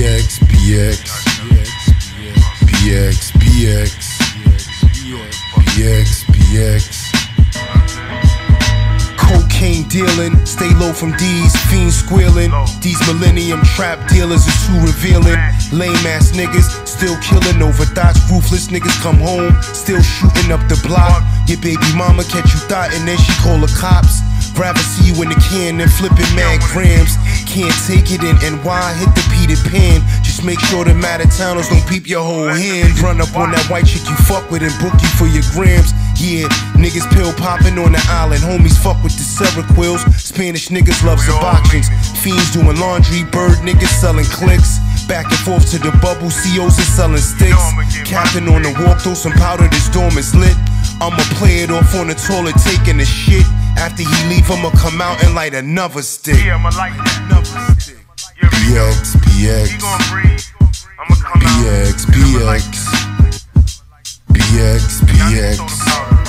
BX, BX, BX, BX, BX, BX. Cocaine dealing, stay low from D's, fiends squealing. These millennium trap dealers are too revealing. Lame ass niggas, still killing over thoughts. Ruthless niggas come home, still shooting up the block. Your baby mama catch you thought and then she call the cops. Rather see you in the can than flipping mad grams. Can't take it in NY, hit the Peter Pan. Just make sure the Matatowners don't peep your whole hand. Run up on that white chick you fuck with and book you for your grams. Yeah, niggas pill popping on the island. Homies fuck with the Seroquels. Spanish niggas love Suboxones. Fiends doing laundry. Bird niggas selling clicks. Back and forth to the bubble. COs is selling sticks. Captain on the walk, throw some powder. This dorm is lit. I'ma play it off on the toilet, taking the shit. After he leave, I'ma come out and light another stick. Yeah, I'ma light another stick. BX, BX. BX, BX. BX, BX.